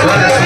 स्वस्ति